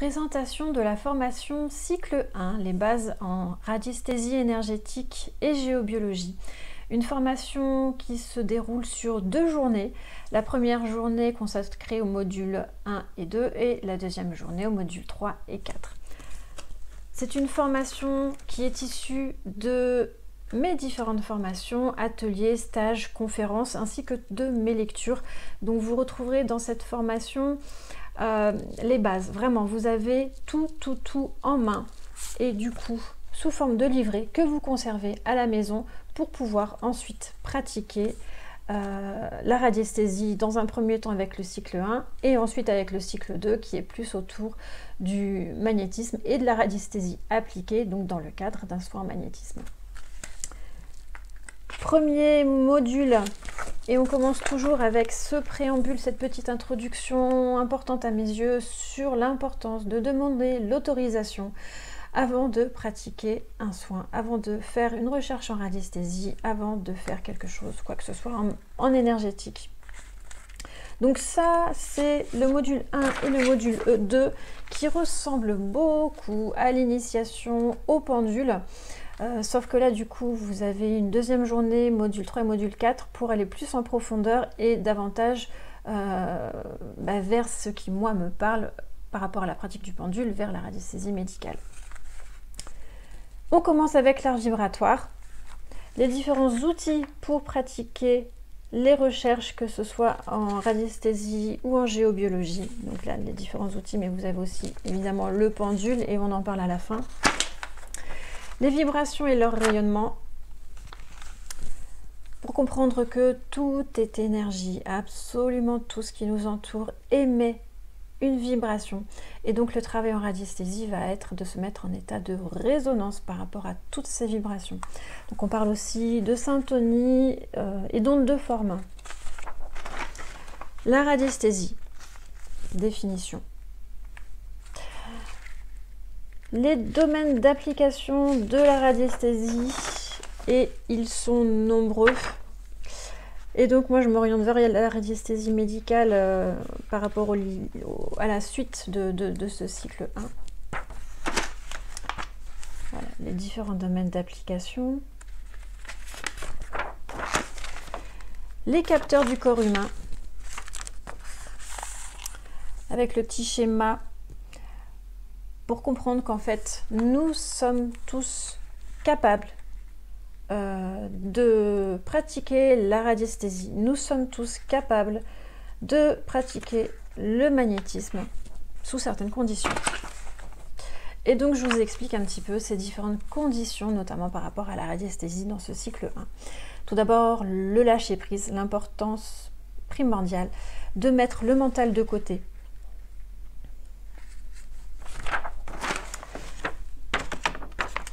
Présentation de la formation cycle 1, les bases en radiesthésie énergétique et géobiologie. Une formation qui se déroule sur deux journées. La première journée consacrée au module 1 et 2 et la deuxième journée au module 3 et 4. C'est une formation qui est issue de mes différentes formations, ateliers, stages, conférences, ainsi que de mes lectures. Donc vous retrouverez dans cette formation euh, les bases. Vraiment, vous avez tout, tout, tout en main. Et du coup, sous forme de livret que vous conservez à la maison pour pouvoir ensuite pratiquer euh, la radiesthésie dans un premier temps avec le cycle 1 et ensuite avec le cycle 2 qui est plus autour du magnétisme et de la radiesthésie appliquée donc dans le cadre d'un soin magnétisme. Premier module et on commence toujours avec ce préambule, cette petite introduction importante à mes yeux sur l'importance de demander l'autorisation avant de pratiquer un soin, avant de faire une recherche en radiesthésie, avant de faire quelque chose, quoi que ce soit en, énergétique. Donc ça, c'est le module 1 et le module 2 qui ressemblent beaucoup à l'initiation au pendule. Euh, sauf que là, du coup, vous avez une deuxième journée, module 3 et module 4, pour aller plus en profondeur et davantage euh, bah, vers ce qui, moi, me parle par rapport à la pratique du pendule, vers la radiesthésie médicale. On commence avec l'art vibratoire. Les différents outils pour pratiquer les recherches, que ce soit en radiesthésie ou en géobiologie. Donc là, les différents outils, mais vous avez aussi évidemment le pendule et on en parle à la fin les vibrations et leur rayonnement, pour comprendre que tout est énergie, absolument tout ce qui nous entoure émet une vibration. Et donc le travail en radiesthésie va être de se mettre en état de résonance par rapport à toutes ces vibrations. Donc on parle aussi de syntonie euh, et d'ondes de forme. La radiesthésie, définition les domaines d'application de la radiesthésie et ils sont nombreux. Et donc moi je m'oriente vers la radiesthésie médicale euh, par rapport à la suite de, ce cycle 1. Voilà, les différents domaines d'application. Les capteurs du corps humain avec le petit schéma pour comprendre qu'en fait, nous sommes tous capables euh, de pratiquer la radiesthésie. Nous sommes tous capables de pratiquer le magnétisme sous certaines conditions. Et donc, je vous explique un petit peu ces différentes conditions, notamment par rapport à la radiesthésie dans ce cycle 1. Tout d'abord, le lâcher-prise, l'importance primordiale de mettre le mental de côté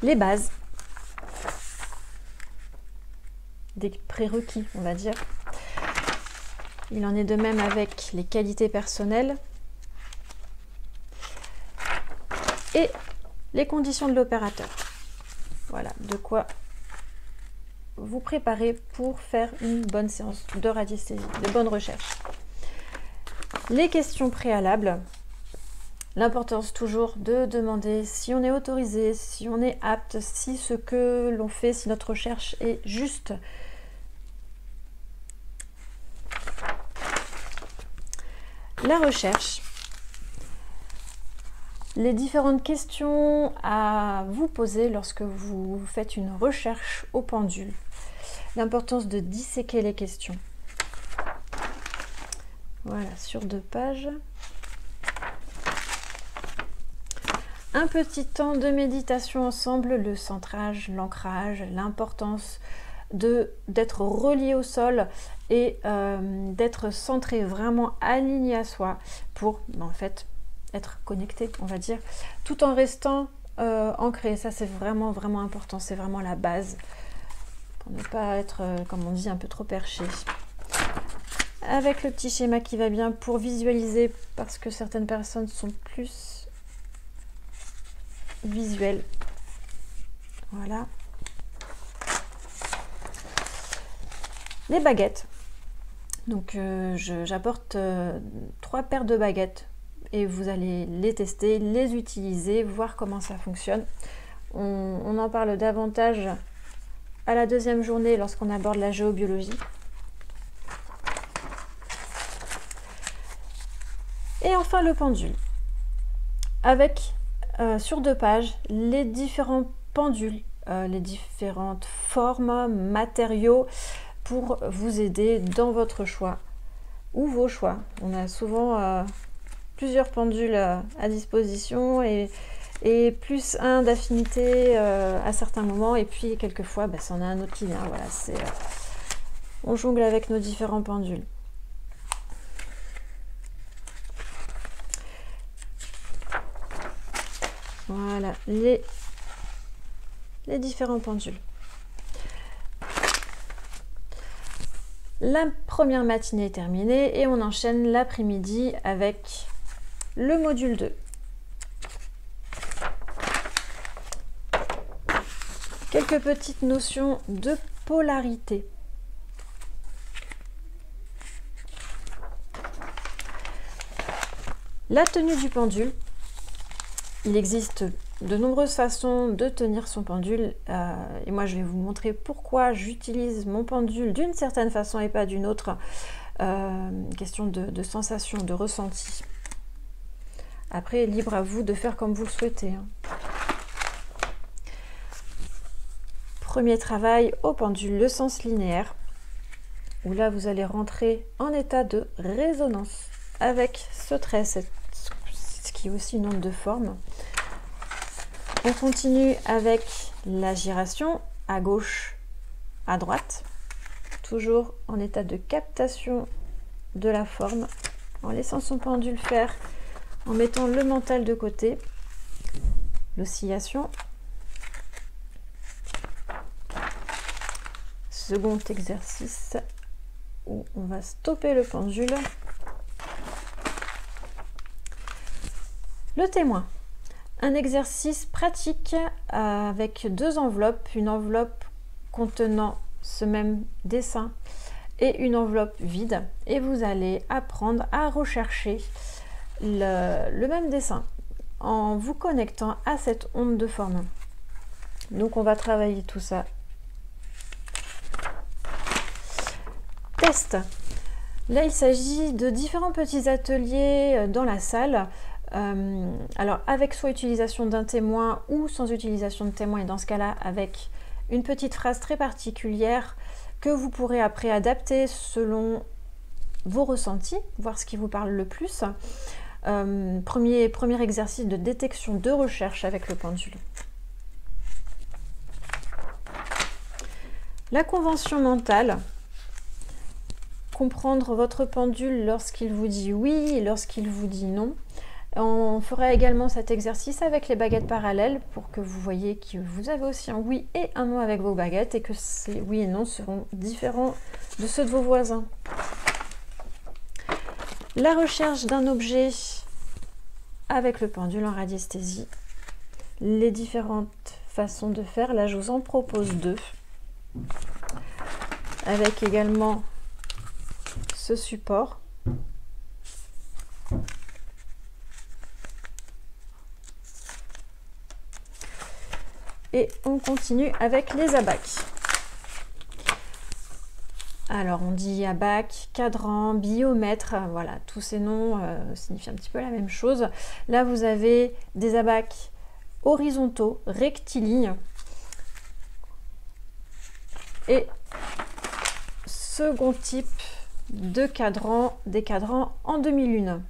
les bases des prérequis, on va dire. Il en est de même avec les qualités personnelles et les conditions de l'opérateur. Voilà, de quoi vous préparer pour faire une bonne séance de radiesthésie, de bonnes recherches. Les questions préalables, L'importance toujours de demander si on est autorisé, si on est apte, si ce que l'on fait, si notre recherche est juste. La recherche. Les différentes questions à vous poser lorsque vous faites une recherche au pendule. L'importance de disséquer les questions. Voilà, sur deux pages. Un petit temps de méditation ensemble, le centrage, l'ancrage, l'importance d'être relié au sol et euh, d'être centré, vraiment aligné à soi pour ben, en fait être connecté, on va dire, tout en restant euh, ancré. Ça c'est vraiment vraiment important, c'est vraiment la base pour ne pas être, euh, comme on dit, un peu trop perché. Avec le petit schéma qui va bien pour visualiser, parce que certaines personnes sont plus visuel. Voilà. Les baguettes. Donc euh, j'apporte euh, trois paires de baguettes et vous allez les tester, les utiliser, voir comment ça fonctionne. On, en parle davantage à la deuxième journée lorsqu'on aborde la géobiologie. Et enfin le pendule, avec euh, sur deux pages les différents pendules, euh, les différentes formes, matériaux pour vous aider dans votre choix ou vos choix. On a souvent euh, plusieurs pendules à disposition et, plus un d'affinité à certains moments et puis quelquefois bah, c'en a un autre qui vient. Voilà, c'est on jongle avec nos différents pendules. Voilà, les, les différents pendules. La première matinée est terminée et on enchaîne l'après-midi avec le module 2. Quelques petites notions de polarité. La tenue du pendule, il existe de nombreuses façons de tenir son pendule euh, et moi je vais vous montrer pourquoi j'utilise mon pendule d'une certaine façon et pas d'une autre. Euh, question de, sensation, de ressenti. Après, libre à vous de faire comme vous le souhaitez. Hein. Premier travail au pendule, le sens linéaire, où là vous allez rentrer en état de résonance avec ce trait, ce qui est aussi une onde de forme. On continue avec la giration à gauche, à droite, toujours en état de captation de la forme, en laissant son pendule faire, en mettant le mental de côté, l'oscillation. Second exercice où on va stopper le pendule. Le témoin. Un exercice pratique avec deux enveloppes, une enveloppe contenant ce même dessin et une enveloppe vide et vous allez apprendre à rechercher le, même dessin en vous connectant à cette onde de forme. Donc on va travailler tout ça. Test. Là, il s'agit de différents petits ateliers dans la salle euh, alors avec soit utilisation d'un témoin ou sans utilisation de témoin, et dans ce cas-là avec une petite phrase très particulière que vous pourrez après adapter selon vos ressentis, voir ce qui vous parle le plus. Euh, premier, premier exercice de détection de recherche avec le pendule. La convention mentale, comprendre votre pendule lorsqu'il vous dit oui et lorsqu'il vous dit non. On fera également cet exercice avec les baguettes parallèles pour que vous voyez que vous avez aussi un oui et un non avec vos baguettes et que ces oui et non seront différents de ceux de vos voisins. La recherche d'un objet avec le pendule en radiesthésie. Les différentes façons de faire, là je vous en propose deux. Avec également ce support. Et on continue avec les abacs. Alors on dit abac, cadran, biomètre, voilà, tous ces noms euh, signifient un petit peu la même chose. Là vous avez des abacs horizontaux, rectilignes. Et second type de cadran, des cadrans en demi-lune.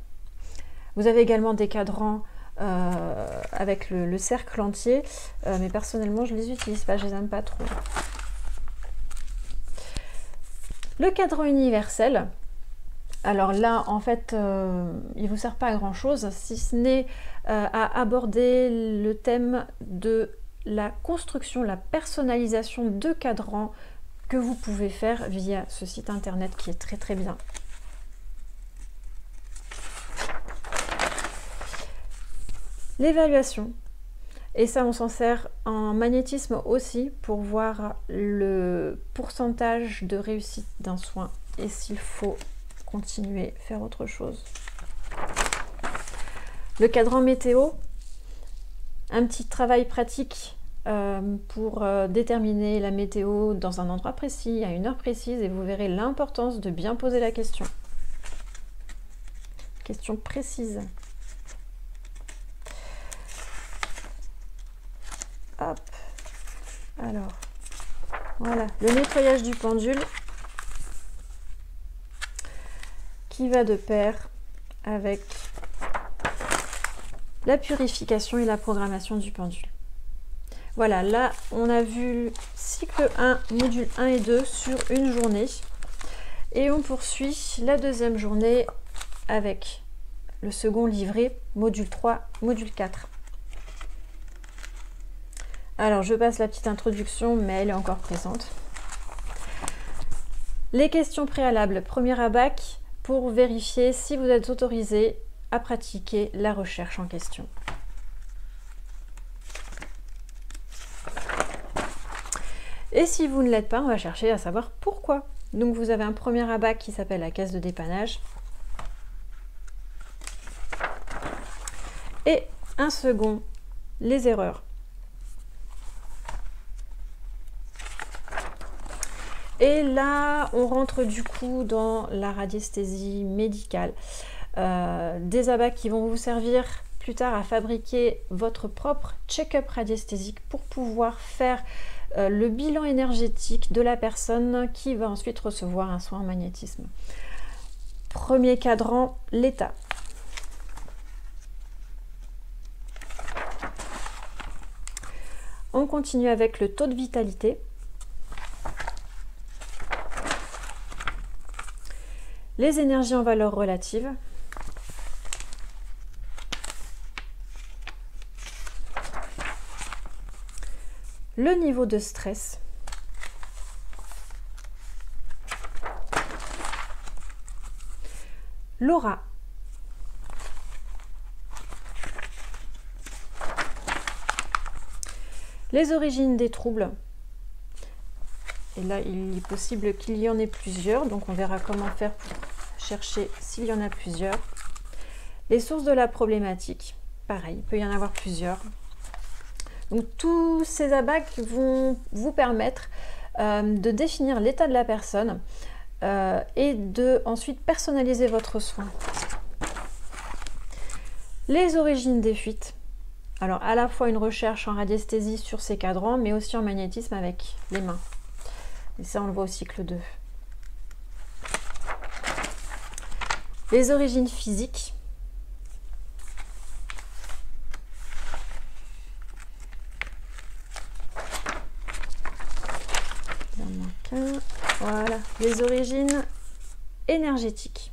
Vous avez également des cadrans euh, avec le, cercle entier. Euh, mais personnellement, je les utilise pas, je les aime pas trop. Le cadran universel. Alors là, en fait, euh, il vous sert pas à grand chose, si ce n'est à aborder le thème de la construction, la personnalisation de cadrans que vous pouvez faire via ce site internet qui est très très bien. L'évaluation. Et ça, on s'en sert en magnétisme aussi pour voir le pourcentage de réussite d'un soin et s'il faut continuer, faire autre chose. Le cadran météo, un petit travail pratique euh, pour euh, déterminer la météo dans un endroit précis, à une heure précise, et vous verrez l'importance de bien poser la question. Question précise. Hop. Alors, voilà, le nettoyage du pendule qui va de pair avec la purification et la programmation du pendule. Voilà, là, on a vu cycle 1, module 1 et 2 sur une journée. Et on poursuit la deuxième journée avec le second livret, module 3, module 4. Alors, je passe la petite introduction, mais elle est encore présente. Les questions préalables. Premier abac pour vérifier si vous êtes autorisé à pratiquer la recherche en question. Et si vous ne l'êtes pas, on va chercher à savoir pourquoi. Donc vous avez un premier abac qui s'appelle la caisse de dépannage. Et un second, les erreurs. Et là, on rentre du coup dans la radiesthésie médicale. Euh, des abacs qui vont vous servir plus tard à fabriquer votre propre check-up radiesthésique pour pouvoir faire euh, le bilan énergétique de la personne qui va ensuite recevoir un soin en magnétisme. Premier cadran, l'état. On continue avec le taux de vitalité. Les énergies en valeur relative, le niveau de stress, l'aura, les origines des troubles, et là, il est possible qu'il y en ait plusieurs, donc on verra comment faire pour chercher s'il y en a plusieurs. Les sources de la problématique, pareil, il peut y en avoir plusieurs. Donc tous ces abacs vont vous permettre euh, de définir l'état de la personne euh, et de ensuite personnaliser votre soin. Les origines des fuites. Alors à la fois une recherche en radiesthésie sur ces cadrans, mais aussi en magnétisme avec les mains. Et ça, on le voit au cycle 2. Les origines physiques. Voilà, les origines énergétiques.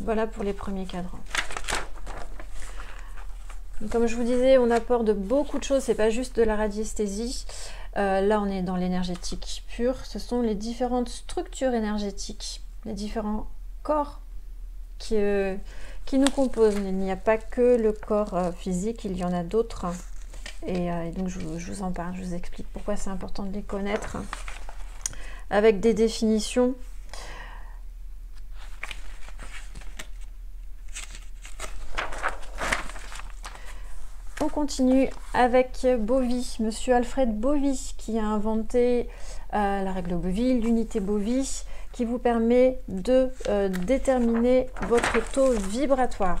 Voilà pour les premiers cadrans. Comme je vous disais, on apporte beaucoup de choses, c'est pas juste de la radiesthésie. Euh, là, on est dans l'énergétique pure. Ce sont les différentes structures énergétiques, les différents corps qui, euh, nous composent. Il n'y a pas que le corps euh, physique, il y en a d'autres. Et, donc, je, vous en parle, je vous explique pourquoi c'est important de les connaître avec des définitions On continue avec Bovy, monsieur Alfred Bovy, qui a inventé euh, la règle Bovy, l'unité Bovy, qui vous permet de euh, déterminer votre taux vibratoire.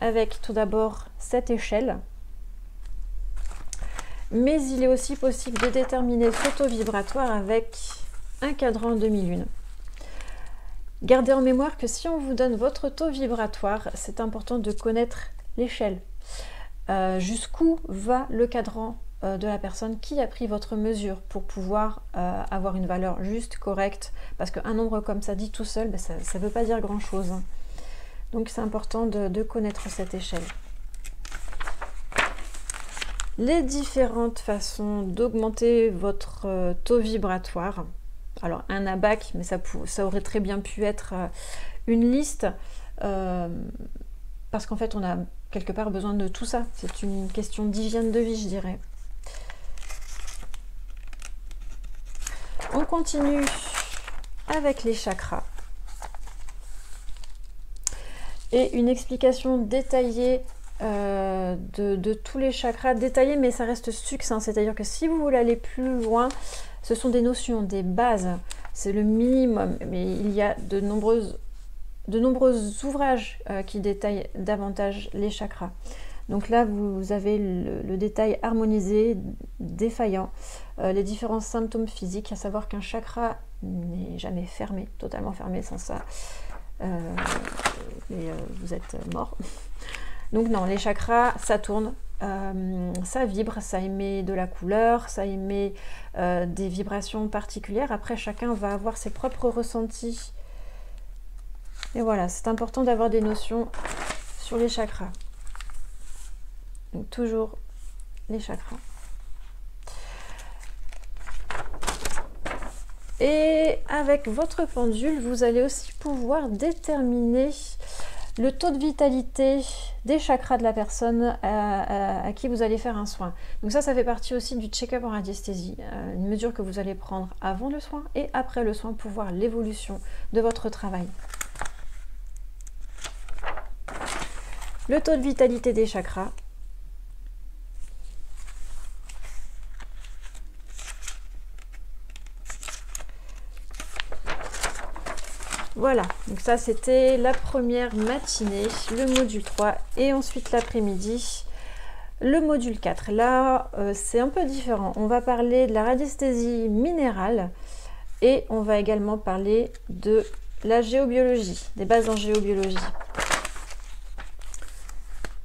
Avec tout d'abord cette échelle. Mais il est aussi possible de déterminer ce taux vibratoire avec un cadran demi-lune. Gardez en mémoire que si on vous donne votre taux vibratoire, c'est important de connaître l'échelle. Euh, jusqu'où va le cadran euh, de la personne? Qui a pris votre mesure pour pouvoir euh, avoir une valeur juste, correcte? Parce qu'un nombre comme ça dit tout seul, ben, ça ne veut pas dire grand-chose. Donc c'est important de, connaître cette échelle. Les différentes façons d'augmenter votre taux vibratoire. Alors un abac, mais ça, ça, aurait très bien pu être une liste. parce qu'en fait, on a quelque part besoin de tout ça. C'est une question d'hygiène de vie, je dirais. On continue avec les chakras. et une explication détaillée euh, de, tous les chakras détaillés, mais ça reste succinct. C'est-à-dire que si vous voulez aller plus loin, ce sont des notions, des bases. C'est le minimum, mais il y a de nombreuses, de nombreux ouvrages euh, qui détaillent davantage les chakras. Donc là, vous avez le, détail harmonisé, défaillant, euh, les différents symptômes physiques, à savoir qu'un chakra n'est jamais fermé, totalement fermé sans ça. et vous êtes mort. Donc non, les chakras, ça tourne, euh, ça vibre, ça émet de la couleur, ça émet euh, des vibrations particulières. Après, chacun va avoir ses propres ressentis. Et voilà, c'est important d'avoir des notions sur les chakras. Donc toujours les chakras. Et avec votre pendule, vous allez aussi pouvoir déterminer le taux de vitalité des chakras de la personne à, qui vous allez faire un soin. Donc ça, ça fait partie aussi du check-up en radiesthésie, euh, une mesure que vous allez prendre avant le soin et après le soin pour voir l'évolution de votre travail. Le taux de vitalité des chakras, Voilà, donc ça c'était la première matinée, le module 3 et ensuite l'après-midi, le module 4. Là, euh, c'est un peu différent. On va parler de la radiesthésie minérale et on va également parler de la géobiologie, des bases en géobiologie.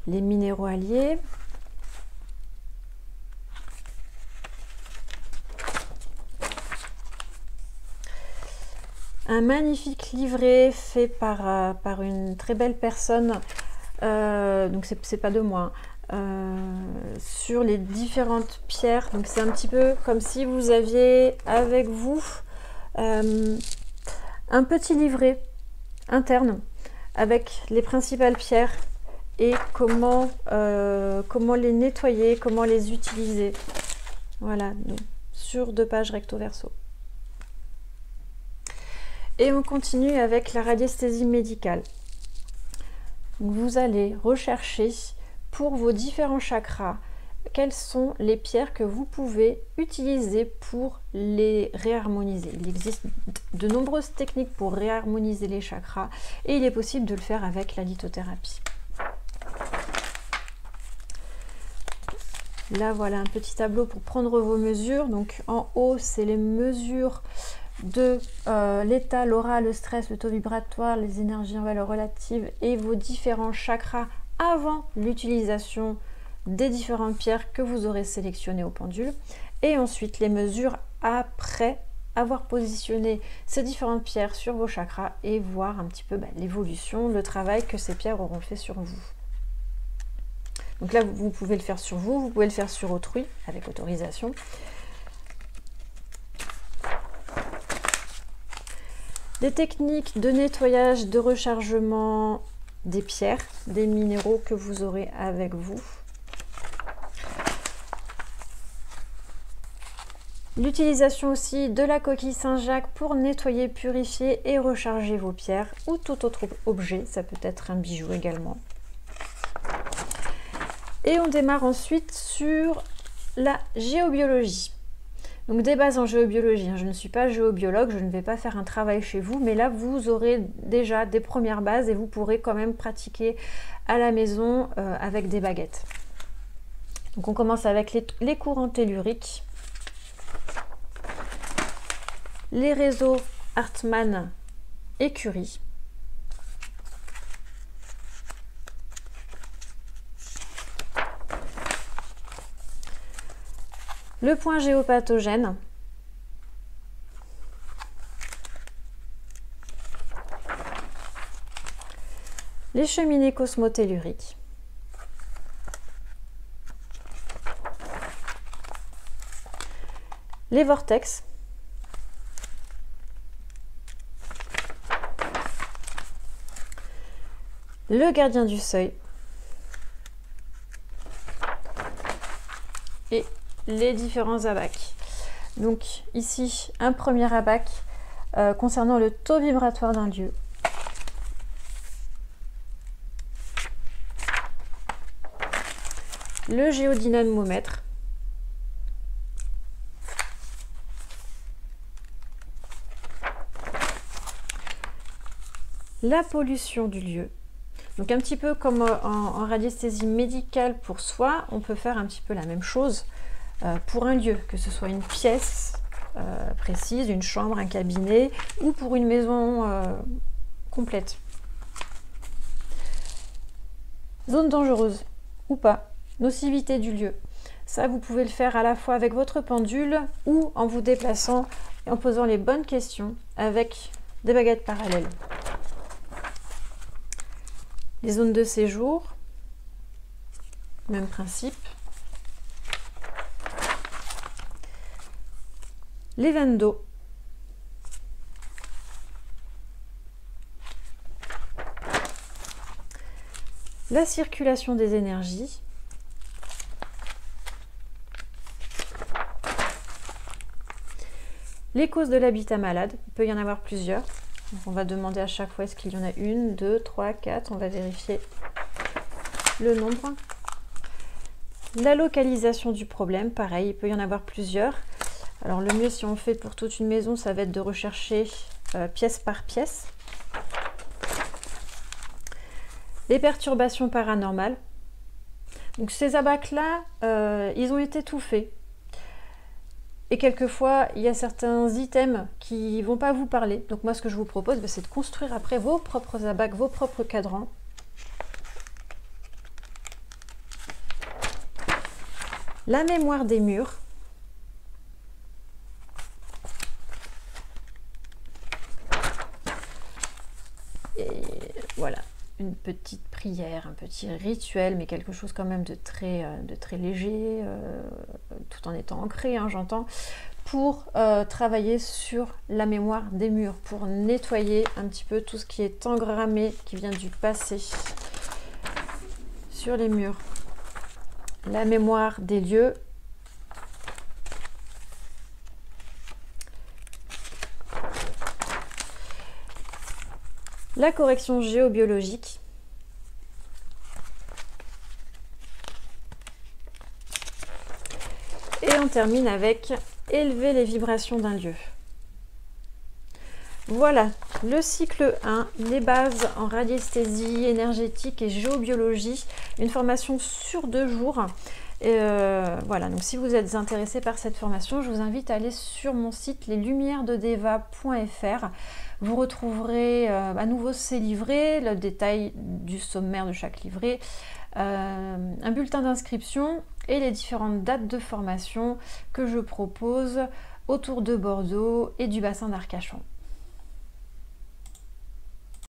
Les minéraux alliés, un magnifique livret fait par, euh, une très belle personne, euh, donc c'est pas de moi, hein. euh, sur les différentes pierres. Donc c'est un petit peu comme si vous aviez avec vous un petit livret interne avec les principales pierres comment, comment les nettoyer, comment les utiliser. Voilà, sur deux pages recto verso. Et on continue avec la radiesthésie médicale. Vous allez rechercher pour vos différents chakras quelles sont les pierres que vous pouvez utiliser pour les réharmoniser. Il existe de nombreuses techniques pour réharmoniser les chakras et il est possible de le faire avec la lithothérapie. Là, voilà un petit tableau pour prendre vos mesures. Donc en haut, c'est les mesures de euh, l'état, l'aura, le stress, le taux vibratoire, les énergies en valeur relative et vos différents chakras avant l'utilisation des différentes pierres que vous aurez sélectionnées au pendule. Et ensuite les mesures après avoir positionné ces différentes pierres sur vos chakras et voir un petit peu bah, l'évolution, le travail que ces pierres auront fait sur vous. Donc là, vous pouvez le faire sur vous, vous pouvez le faire sur autrui avec autorisation. des techniques de nettoyage, de rechargement des pierres, des minéraux que vous aurez avec vous. L'utilisation aussi de la coquille Saint-Jacques pour nettoyer, purifier et recharger vos pierres ou tout autre objet, ça peut être un bijou également. Et on démarre ensuite sur la géobiologie. Donc des bases en géobiologie. Hein. Je ne suis pas géobiologue, je ne vais pas faire un travail chez vous, mais là vous aurez déjà des premières bases et vous pourrez quand même pratiquer à la maison euh, avec des baguettes. Donc on commence avec les, les courants telluriques, les réseaux Hartmann et Curie. Le point géopathogène. Les cheminées cosmotelluriques. Les vortex. Le gardien du seuil. les différents abacs. Donc ici, un premier abac euh, concernant le taux vibratoire d'un lieu. Le géodynamomètre. La pollution du lieu. Donc un petit peu comme euh, en radiesthésie médicale pour soi, on peut faire un petit peu la même chose euh, pour un lieu, que ce soit une pièce euh, précise, une chambre, un cabinet, ou pour une maison euh, complète. Zone dangereuse ou pas, nocivité du lieu. Ça, vous pouvez le faire à la fois avec votre pendule ou en vous déplaçant et en posant les bonnes questions avec des baguettes parallèles. Les zones de séjour, même principe. Les vannes d'eau. La circulation des énergies. Les causes de l'habitat malade, il peut y en avoir plusieurs. on va demander à chaque fois est-ce qu'il y en a une, deux, trois, quatre? On va vérifier le nombre. La localisation du problème, pareil, il peut y en avoir plusieurs. Alors le mieux si on fait pour toute une maison, ça va être de rechercher euh, pièce par pièce. Les perturbations paranormales. Donc ces abacs-là, euh, ils ont été tout faits. Et quelquefois, il y a certains items qui ne vont pas vous parler. Donc moi, ce que je vous propose, bah, c'est de construire après vos propres abacs, vos propres cadrans. La mémoire des murs. voilà, une petite prière, un petit rituel, mais quelque chose quand même de très, euh, léger, euh, tout en étant ancré, hein, j'entends, pour euh, travailler sur la mémoire des murs, pour nettoyer un petit peu tout ce qui est engrammé, qui vient du passé, sur les murs. La mémoire des lieux, la correction géobiologique. Et on termine avec élever les vibrations d'un lieu. Voilà, le cycle 1, les bases en radiesthésie énergétique et géobiologie, une formation sur deux jours. Euh, voilà, donc si vous êtes intéressé par cette formation, je vous invite à aller sur mon site leslumièresdedeva.fr. Vous retrouverez euh, à nouveau ces livrets, le détail du sommaire de chaque livret, euh, un bulletin d'inscription et les différentes dates de formation que je propose autour de Bordeaux et du bassin d'Arcachon.